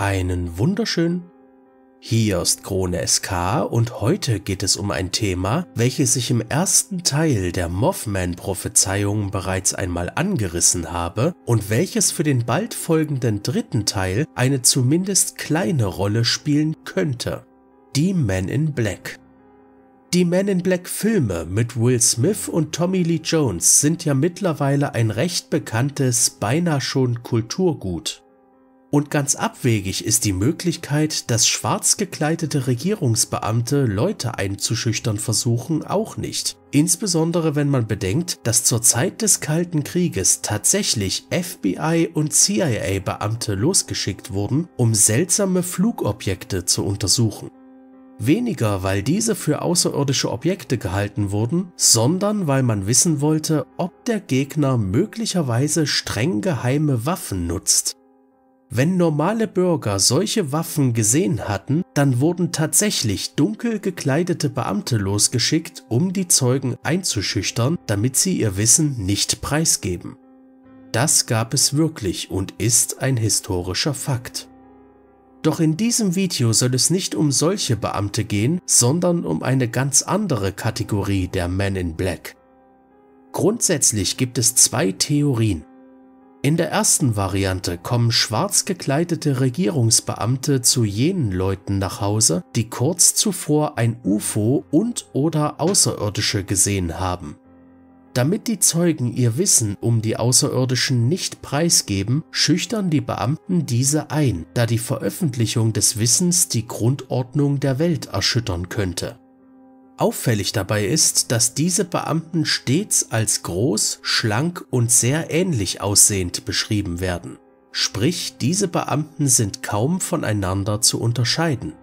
Einen wunderschönen. Hier ist Krone SK und heute geht es um ein Thema, welches ich im ersten Teil der Mothman-Prophezeiung bereits einmal angerissen habe und welches für den bald folgenden dritten Teil eine zumindest kleine Rolle spielen könnte. Die Men in Black. Die Men in Black Filme mit Will Smith und Tommy Lee Jones sind ja mittlerweile ein recht bekanntes, beinahe schon Kulturgut. Und ganz abwegig ist die Möglichkeit, dass schwarz gekleidete Regierungsbeamte Leute einzuschüchtern versuchen, auch nicht. Insbesondere wenn man bedenkt, dass zur Zeit des Kalten Krieges tatsächlich FBI und CIA-Beamte losgeschickt wurden, um seltsame Flugobjekte zu untersuchen. Weniger, weil diese für außerirdische Objekte gehalten wurden, sondern weil man wissen wollte, ob der Gegner möglicherweise streng geheime Waffen nutzt. Wenn normale Bürger solche Waffen gesehen hatten, dann wurden tatsächlich dunkel gekleidete Beamte losgeschickt, um die Zeugen einzuschüchtern, damit sie ihr Wissen nicht preisgeben. Das gab es wirklich und ist ein historischer Fakt. Doch in diesem Video soll es nicht um solche Beamte gehen, sondern um eine ganz andere Kategorie der Men in Black. Grundsätzlich gibt es zwei Theorien. In der ersten Variante kommen schwarz gekleidete Regierungsbeamte zu jenen Leuten nach Hause, die kurz zuvor ein UFO und oder Außerirdische gesehen haben. Damit die Zeugen ihr Wissen um die Außerirdischen nicht preisgeben, schüchtern die Beamten diese ein, da die Veröffentlichung des Wissens die Grundordnung der Welt erschüttern könnte. Auffällig dabei ist, dass diese Beamten stets als groß, schlank und sehr ähnlich aussehend beschrieben werden. Sprich, diese Beamten sind kaum voneinander zu unterscheiden.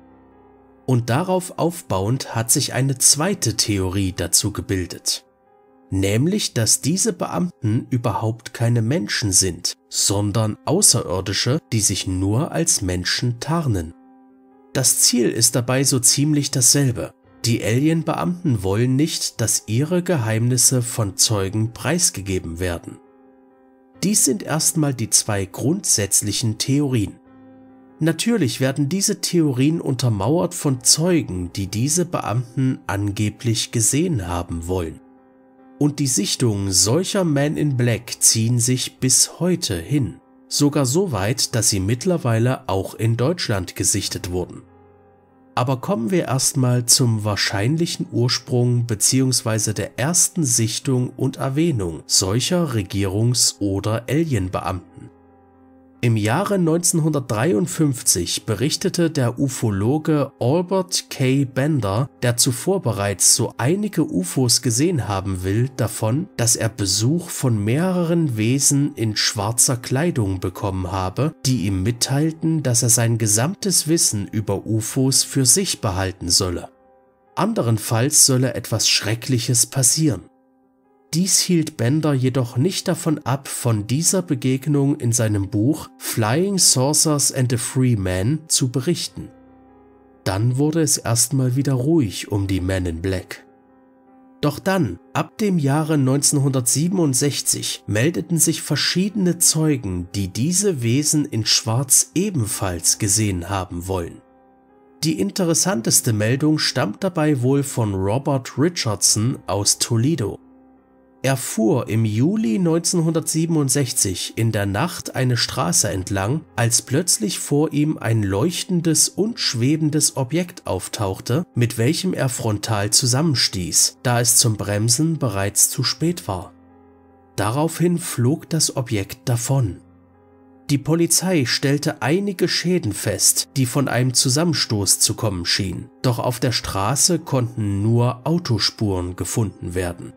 Und darauf aufbauend hat sich eine zweite Theorie dazu gebildet. Nämlich, dass diese Beamten überhaupt keine Menschen sind, sondern Außerirdische, die sich nur als Menschen tarnen. Das Ziel ist dabei so ziemlich dasselbe, die Alien-Beamten wollen nicht, dass ihre Geheimnisse von Zeugen preisgegeben werden. Dies sind erstmal die zwei grundsätzlichen Theorien. Natürlich werden diese Theorien untermauert von Zeugen, die diese Beamten angeblich gesehen haben wollen. Und die Sichtungen solcher Men in Black ziehen sich bis heute hin, sogar so weit, dass sie mittlerweile auch in Deutschland gesichtet wurden. Aber kommen wir erstmal zum wahrscheinlichen Ursprung bzw. der ersten Sichtung und Erwähnung solcher Regierungs- oder Alienbeamten. Im Jahre 1953 berichtete der Ufologe Albert K. Bender, der zuvor bereits so einige UFOs gesehen haben will, davon, dass er Besuch von mehreren Wesen in schwarzer Kleidung bekommen habe, die ihm mitteilten, dass er sein gesamtes Wissen über UFOs für sich behalten solle. Anderenfalls solle etwas Schreckliches passieren. Dies hielt Bender jedoch nicht davon ab, von dieser Begegnung in seinem Buch Flying Saucers and the Free Man zu berichten. Dann wurde es erstmal wieder ruhig um die Men in Black. Doch dann, ab dem Jahre 1967, meldeten sich verschiedene Zeugen, die diese Wesen in Schwarz ebenfalls gesehen haben wollen. Die interessanteste Meldung stammt dabei wohl von Robert Richardson aus Toledo. Er fuhr im Juli 1967 in der Nacht eine Straße entlang, als plötzlich vor ihm ein leuchtendes und schwebendes Objekt auftauchte, mit welchem er frontal zusammenstieß, da es zum Bremsen bereits zu spät war. Daraufhin flog das Objekt davon. Die Polizei stellte einige Schäden fest, die von einem Zusammenstoß zu kommen schienen, doch auf der Straße konnten nur Autospuren gefunden werden.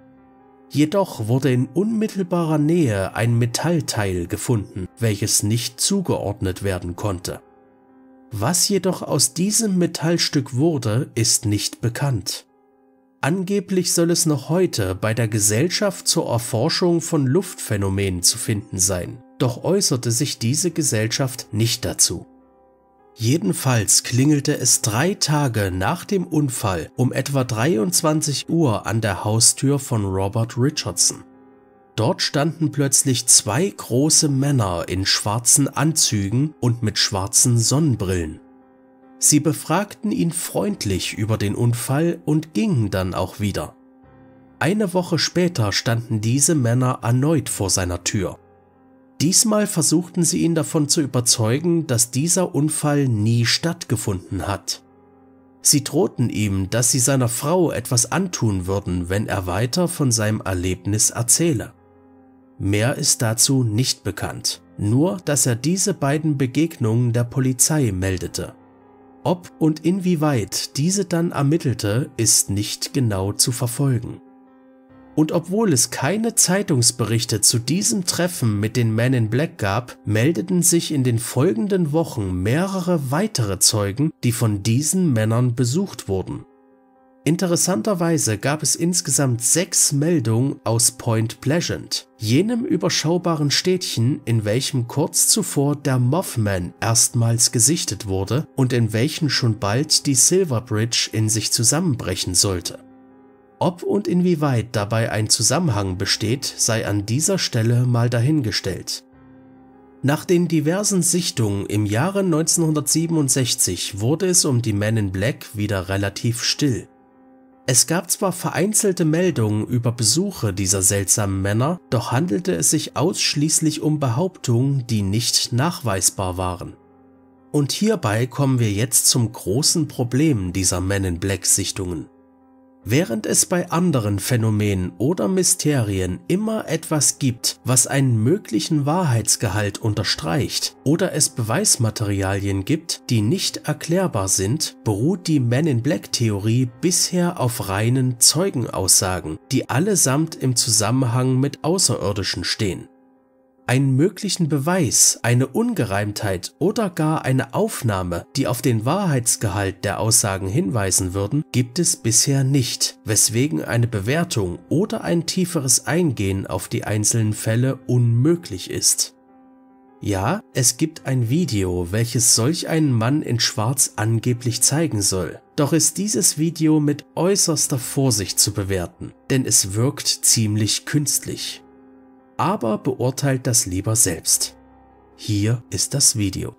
Jedoch wurde in unmittelbarer Nähe ein Metallteil gefunden, welches nicht zugeordnet werden konnte. Was jedoch aus diesem Metallstück wurde, ist nicht bekannt. Angeblich soll es noch heute bei der Gesellschaft zur Erforschung von Luftphänomenen zu finden sein, doch äußerte sich diese Gesellschaft nicht dazu. Jedenfalls klingelte es drei Tage nach dem Unfall um etwa 23 Uhr an der Haustür von Robert Richardson. Dort standen plötzlich zwei große Männer in schwarzen Anzügen und mit schwarzen Sonnenbrillen. Sie befragten ihn freundlich über den Unfall und gingen dann auch wieder. Eine Woche später standen diese Männer erneut vor seiner Tür. Diesmal versuchten sie ihn davon zu überzeugen, dass dieser Unfall nie stattgefunden hat. Sie drohten ihm, dass sie seiner Frau etwas antun würden, wenn er weiter von seinem Erlebnis erzähle. Mehr ist dazu nicht bekannt, nur dass er diese beiden Begegnungen der Polizei meldete. Ob und inwieweit diese dann ermittelte, ist nicht genau zu verfolgen. Und obwohl es keine Zeitungsberichte zu diesem Treffen mit den Men in Black gab, meldeten sich in den folgenden Wochen mehrere weitere Zeugen, die von diesen Männern besucht wurden. Interessanterweise gab es insgesamt sechs Meldungen aus Point Pleasant, jenem überschaubaren Städtchen, in welchem kurz zuvor der Mothman erstmals gesichtet wurde und in welchem schon bald die Silver Bridge in sich zusammenbrechen sollte. Ob und inwieweit dabei ein Zusammenhang besteht, sei an dieser Stelle mal dahingestellt. Nach den diversen Sichtungen im Jahre 1967 wurde es um die Men in Black wieder relativ still. Es gab zwar vereinzelte Meldungen über Besuche dieser seltsamen Männer, doch handelte es sich ausschließlich um Behauptungen, die nicht nachweisbar waren. Und hierbei kommen wir jetzt zum großen Problem dieser Men in Black Sichtungen. Während es bei anderen Phänomenen oder Mysterien immer etwas gibt, was einen möglichen Wahrheitsgehalt unterstreicht oder es Beweismaterialien gibt, die nicht erklärbar sind, beruht die Men in Black Theorie bisher auf reinen Zeugenaussagen, die allesamt im Zusammenhang mit Außerirdischen stehen einen möglichen Beweis, eine Ungereimtheit oder gar eine Aufnahme, die auf den Wahrheitsgehalt der Aussagen hinweisen würden, gibt es bisher nicht, weswegen eine Bewertung oder ein tieferes Eingehen auf die einzelnen Fälle unmöglich ist. Ja, es gibt ein Video, welches solch einen Mann in Schwarz angeblich zeigen soll. Doch ist dieses Video mit äußerster Vorsicht zu bewerten, denn es wirkt ziemlich künstlich aber beurteilt das lieber selbst. Hier ist das Video.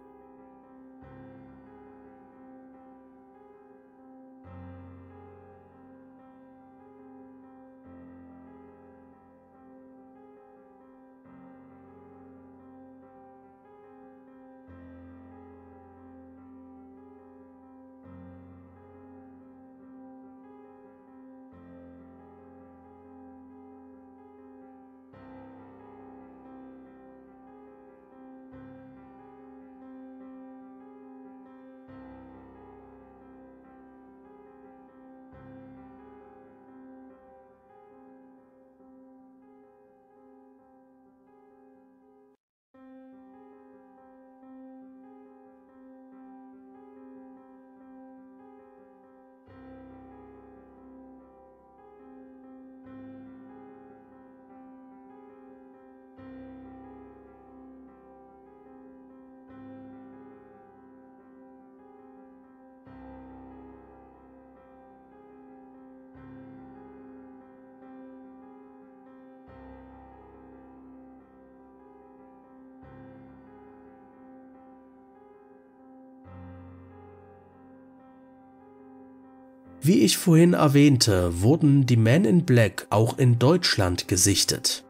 Wie ich vorhin erwähnte, wurden die Men in Black auch in Deutschland gesichtet.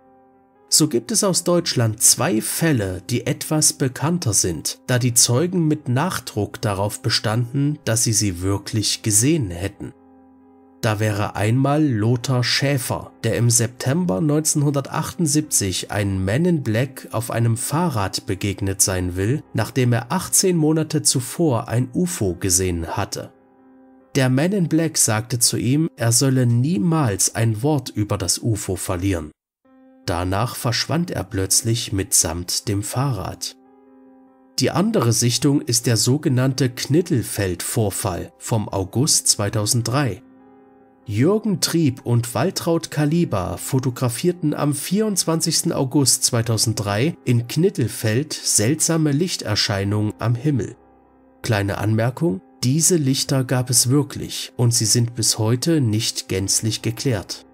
So gibt es aus Deutschland zwei Fälle, die etwas bekannter sind, da die Zeugen mit Nachdruck darauf bestanden, dass sie sie wirklich gesehen hätten. Da wäre einmal Lothar Schäfer, der im September 1978 einen Man in Black auf einem Fahrrad begegnet sein will, nachdem er 18 Monate zuvor ein UFO gesehen hatte. Der Man in Black sagte zu ihm, er solle niemals ein Wort über das UFO verlieren. Danach verschwand er plötzlich mitsamt dem Fahrrad. Die andere Sichtung ist der sogenannte Knittelfeld-Vorfall vom August 2003. Jürgen Trieb und Waltraud Kaliber fotografierten am 24. August 2003 in Knittelfeld seltsame Lichterscheinungen am Himmel. Kleine Anmerkung, diese Lichter gab es wirklich und sie sind bis heute nicht gänzlich geklärt.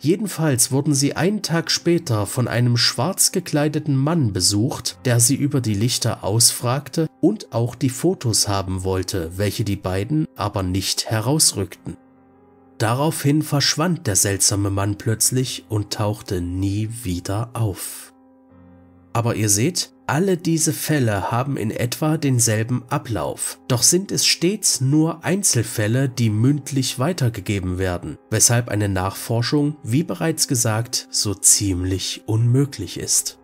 Jedenfalls wurden sie einen Tag später von einem schwarz gekleideten Mann besucht, der sie über die Lichter ausfragte und auch die Fotos haben wollte, welche die beiden aber nicht herausrückten. Daraufhin verschwand der seltsame Mann plötzlich und tauchte nie wieder auf. Aber ihr seht, alle diese Fälle haben in etwa denselben Ablauf, doch sind es stets nur Einzelfälle, die mündlich weitergegeben werden, weshalb eine Nachforschung, wie bereits gesagt, so ziemlich unmöglich ist.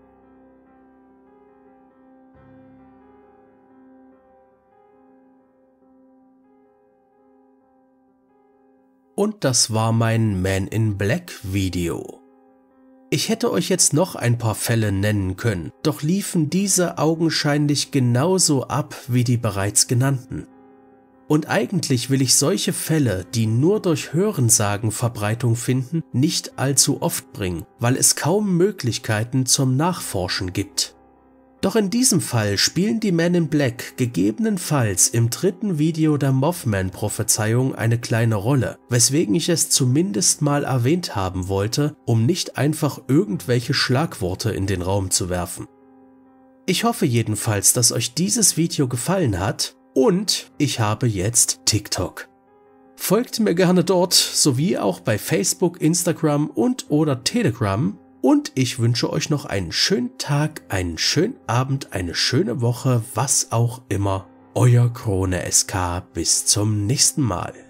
Und das war mein Man in Black Video. Ich hätte euch jetzt noch ein paar Fälle nennen können, doch liefen diese augenscheinlich genauso ab wie die bereits genannten. Und eigentlich will ich solche Fälle, die nur durch Hörensagen Verbreitung finden, nicht allzu oft bringen, weil es kaum Möglichkeiten zum Nachforschen gibt. Doch in diesem Fall spielen die Men in Black gegebenenfalls im dritten Video der Mothman-Prophezeiung eine kleine Rolle, weswegen ich es zumindest mal erwähnt haben wollte, um nicht einfach irgendwelche Schlagworte in den Raum zu werfen. Ich hoffe jedenfalls, dass euch dieses Video gefallen hat und ich habe jetzt TikTok. Folgt mir gerne dort sowie auch bei Facebook, Instagram und oder Telegram und ich wünsche euch noch einen schönen Tag, einen schönen Abend, eine schöne Woche, was auch immer. Euer Krone SK. Bis zum nächsten Mal.